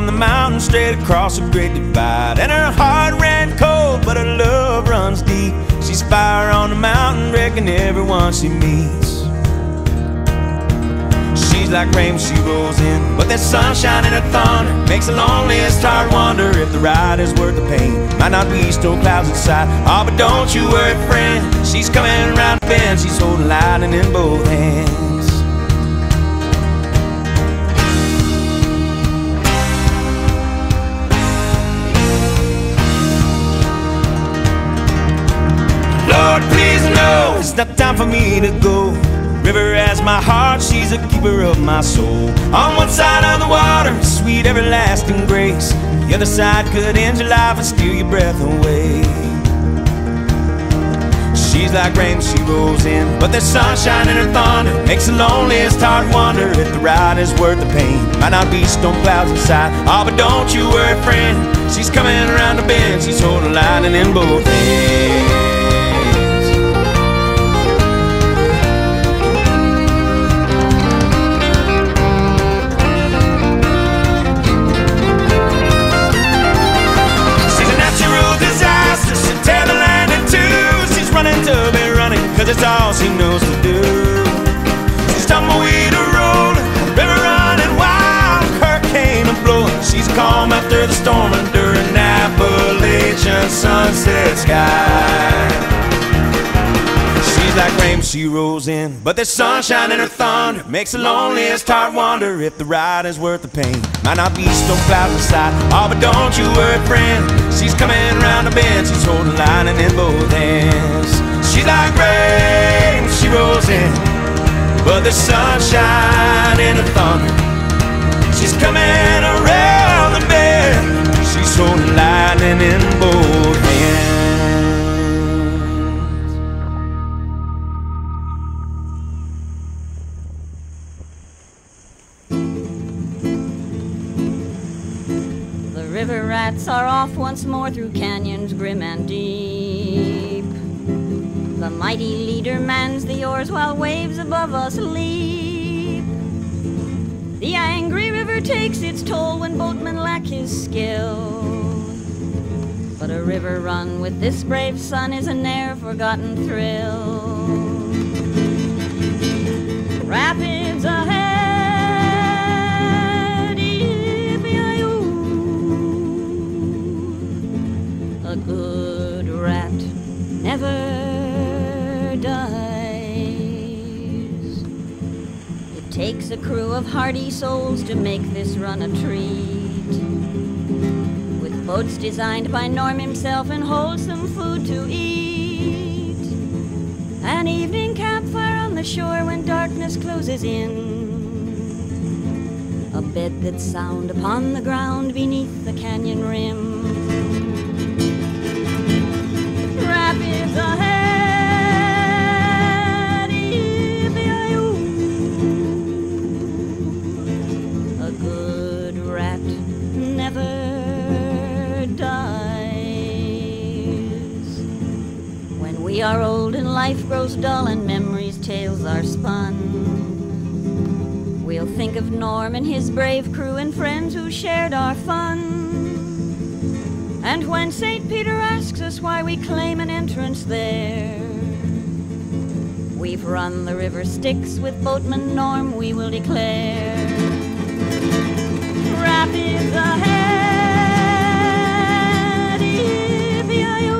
from the mountain straight across the great divide. And her heart ran cold, but her love runs deep. She's fire on the mountain, wrecking everyone she meets. She's like rain she rolls in, but there's sunshine in her thunder. Makes the loneliest heart wonder if the ride is worth the pain. Might not be storm clouds inside, oh, ah, but don't you worry, friend. She's coming around the bend, she's holding lightning in both hands. It's not time for me to go. River has my heart, she's a keeper of my soul. On one side of the water, sweet everlasting grace. The other side could end your life and steal your breath away. She's like rain, she rolls in, but there's sunshine in her thunder. Makes the loneliest heart wonder if the ride is worth the pain. Might not be storm clouds inside, oh, but don't you worry, friend. She's coming around the bend, she's holding lightning in both hands. Calm after the storm under an Appalachian sunset sky. She's like rain, she rolls in, but there's sunshine in her thunder. Makes the loneliest heart wonder if the ride is worth the pain. Might not be storm clouds inside, oh, but don't you worry, friend. She's coming around the bend, she's holding lightning in both hands. She's like rain, she rolls in, but there's sunshine in her thunder. She's coming river rats are off once more through canyons grim and deep. The mighty leader mans the oars while waves above us leap. The angry river takes its toll when boatmen lack his skill. But a river run with this brave son is a ne'er forgotten thrill. Rapids a good rat never dies. It takes a crew of hardy souls to make this run a treat. With boats designed by Norm himself and wholesome food to eat. An evening campfire on the shore when darkness closes in. A bed that's sound upon the ground beneath the canyon rim we are old and life grows dull and memories' tales are spun, we'll think of Norm and his brave crew and friends who shared our fun. And when St. Peter asks us why we claim an entrance there, we've run the river Styx with boatman Norm, we will declare. Rapids ahead, Iviayu.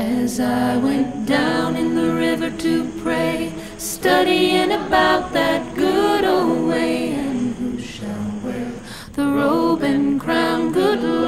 As I went down in the river to pray, studying about that good old way, and who shall wear the robe and crown, good Lord.